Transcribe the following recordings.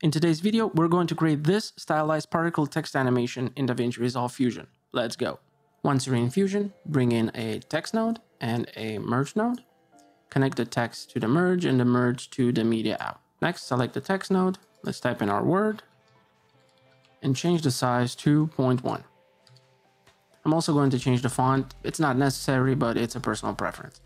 In today's video, we're going to create this stylized particle text animation in DaVinci Resolve Fusion. Let's go. Once you're in Fusion, bring in a text node and a merge node. Connect the text to the merge and the merge to the media out. Next, select the text node. Let's type in our word and change the size to 0.1. I'm also going to change the font. It's not necessary, but it's a personal preference.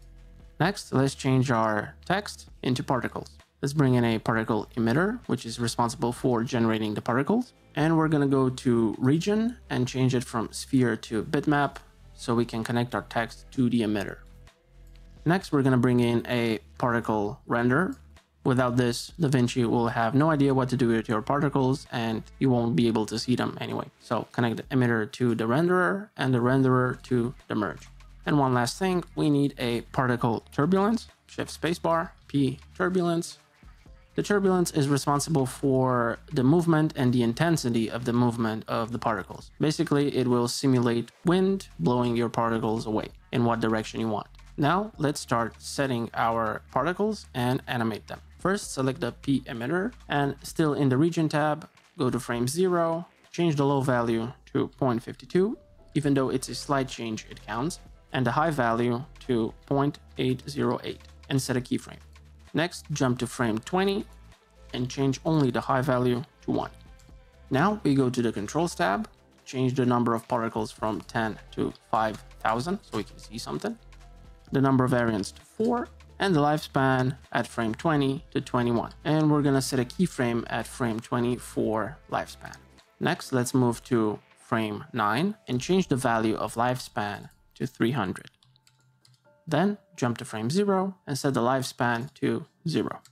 Next, let's change our text into particles. Let's bring in a particle emitter, which is responsible for generating the particles. And we're gonna go to region and change it from sphere to bitmap so we can connect our text to the emitter. Next, we're gonna bring in a particle render. Without this, DaVinci will have no idea what to do with your particles and you won't be able to see them anyway. So connect the emitter to the renderer and the renderer to the merge. And one last thing, we need a particle turbulence, shift spacebar, P turbulence, the turbulence is responsible for the movement and the intensity of the movement of the particles. Basically, it will simulate wind blowing your particles away in what direction you want. Now, let's start setting our particles and animate them. First, select the P emitter and still in the region tab, go to frame 0, change the low value to 0.52, even though it's a slight change, it counts, and the high value to 0.808 and set a keyframe. Next, jump to frame 20 and change only the high value to 1. Now we go to the controls tab, change the number of particles from 10 to 5000 so we can see something, the number of variants to 4, and the lifespan at frame 20 to 21. And we're gonna set a keyframe at frame 20 for lifespan. Next, let's move to frame 9 and change the value of lifespan to 300. Then jump to frame 0 and set the lifespan to 0.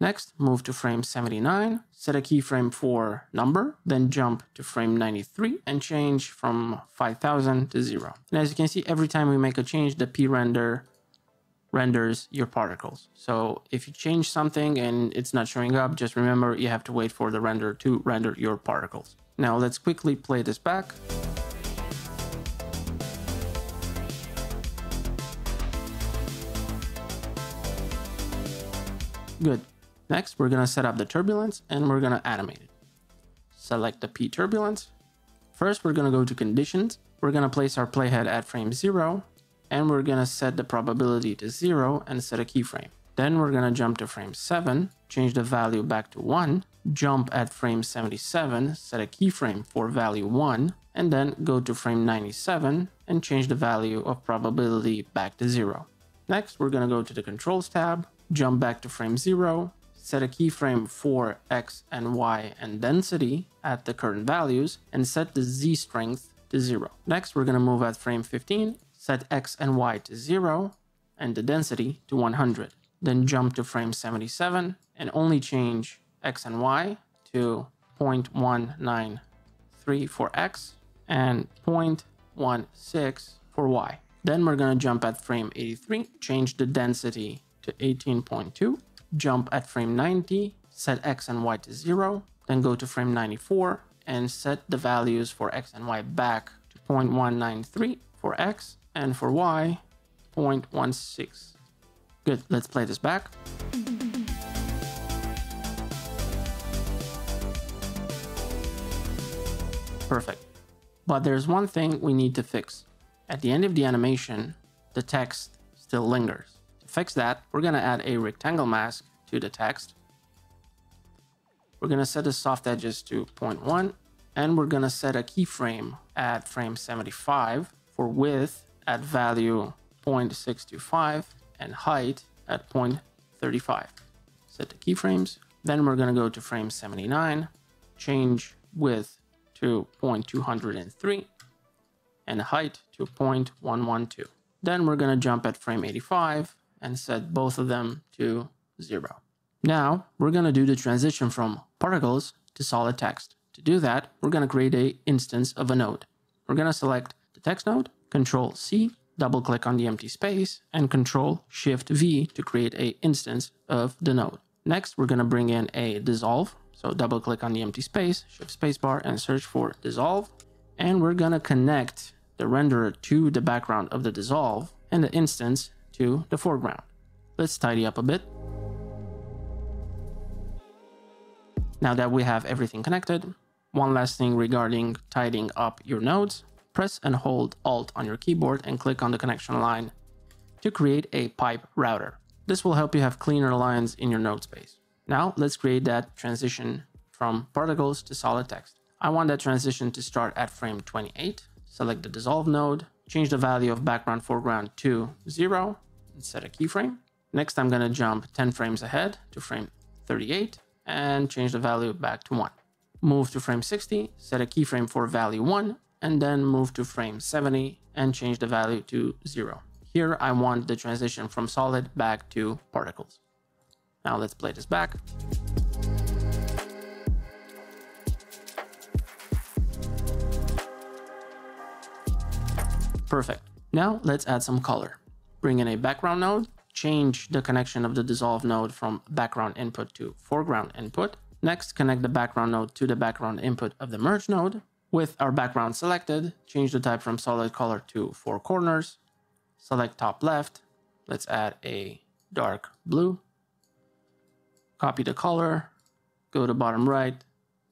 Next, move to frame 79, set a keyframe for number, then jump to frame 93 and change from 5000 to 0. And as you can see, every time we make a change, the p-render renders your particles. So if you change something and it's not showing up, just remember you have to wait for the render to render your particles. Now let's quickly play this back. Good. Next, we're going to set up the turbulence and we're going to animate it. Select the P turbulence. First, we're going to go to conditions. We're going to place our playhead at frame 0 and we're going to set the probability to 0 and set a keyframe. Then we're going to jump to frame 7, change the value back to 1, jump at frame 77, set a keyframe for value 1, and then go to frame 97 and change the value of probability back to 0. Next, we're going to go to the controls tab, jump back to frame 0, set a keyframe for x and y and density at the current values, and set the z strength to 0. Next, we're going to move at frame 15, set x and y to 0, and the density to 100. Then jump to frame 77 and only change x and y to 0.193 for x and 0.16 for y. Then we're going to jump at frame 83, change the density to 18.2, jump at frame 90, set x and y to 0, then go to frame 94 and set the values for x and y back to 0.193 for x and for y 0.16. Good, let's play this back. Perfect. But there's one thing we need to fix. At the end of the animation, the text still lingers fix that, we're going to add a rectangle mask to the text. We're going to set the soft edges to 0.1 and we're going to set a keyframe at frame 75 for width at value 0.625 and height at 0.35. Set the keyframes. Then we're going to go to frame 79, change width to 0.203 and height to 0.112. Then we're going to jump at frame 85 and set both of them to zero. Now we're going to do the transition from particles to solid text. To do that, we're going to create a instance of a node. We're going to select the text node, control C, double click on the empty space and control shift V to create a instance of the node. Next, we're going to bring in a dissolve. So double click on the empty space, shift spacebar and search for dissolve. And we're going to connect the renderer to the background of the dissolve and the instance to the foreground. Let's tidy up a bit. Now that we have everything connected, one last thing regarding tidying up your nodes, press and hold Alt on your keyboard and click on the connection line to create a pipe router. This will help you have cleaner lines in your node space. Now let's create that transition from particles to solid text. I want that transition to start at frame 28. Select the dissolve node, change the value of background foreground to 0, and set a keyframe. Next, I'm going to jump 10 frames ahead to frame 38 and change the value back to 1. Move to frame 60, set a keyframe for value 1, and then move to frame 70 and change the value to 0. Here I want the transition from solid back to particles. Now let's play this back. Perfect. Now let's add some color. Bring in a background node, change the connection of the dissolve node from background input to foreground input. Next, connect the background node to the background input of the merge node. With our background selected, change the type from solid color to four corners. Select top left. Let's add a dark blue. Copy the color, go to bottom right,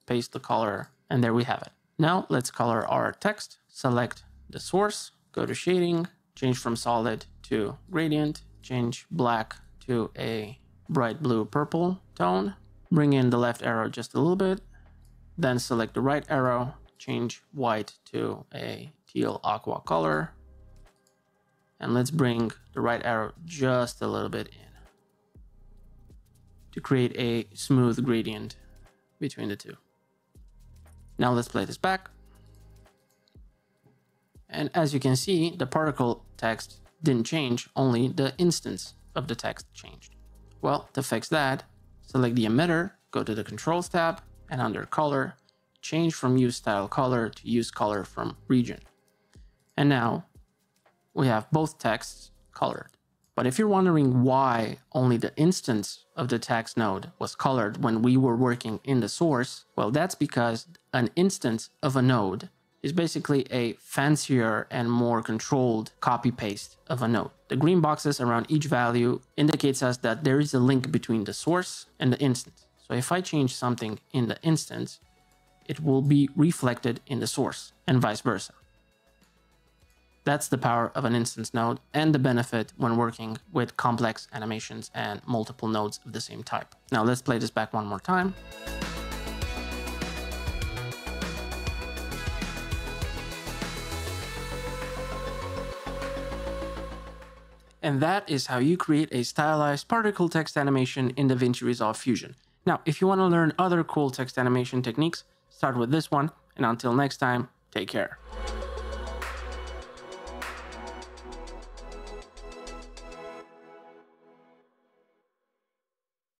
paste the color, and there we have it. Now let's color our text. Select the source, go to shading, change from solid to gradient, change black to a bright blue purple tone, bring in the left arrow just a little bit, then select the right arrow, change white to a teal aqua color, and let's bring the right arrow just a little bit in to create a smooth gradient between the two. Now let's play this back. And as you can see, the particle text didn't change, only the instance of the text changed. Well, to fix that, select the emitter, go to the Controls tab, and under Color, change from Use Style Color to Use Color from Region. And now, we have both texts colored. But if you're wondering why only the instance of the text node was colored when we were working in the source, well, that's because an instance of a node is basically a fancier and more controlled copy paste of a node. The green boxes around each value indicates us that there is a link between the source and the instance. So if I change something in the instance, it will be reflected in the source and vice versa. That's the power of an instance node and the benefit when working with complex animations and multiple nodes of the same type. Now let's play this back one more time. And that is how you create a stylized particle text animation in DaVinci Resolve Fusion. Now, if you want to learn other cool text animation techniques, start with this one, and until next time, take care.